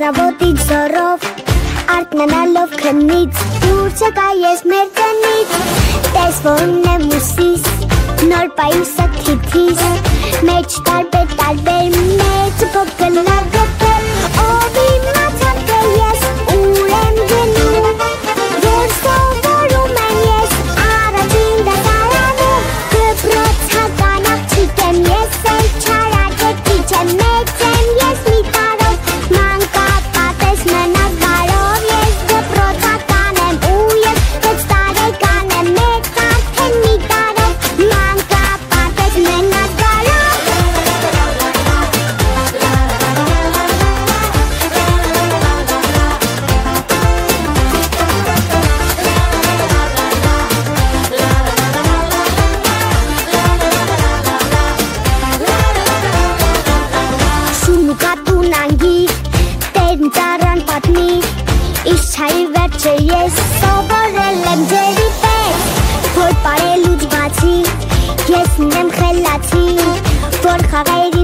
առավոտից զորով Արտնանալով քնից Դուրս եկա ես մեր տնից Տես որն եմ ուսիս Նոր պայուսը թիթիս Մեջ տարբեր տարբեր մեծ ծառան պատմի Իշ չայի վերջը ես սովորել եմ ձերի պես Որ պարելուց բացի, ես նեմ խելացի Որ խաղերի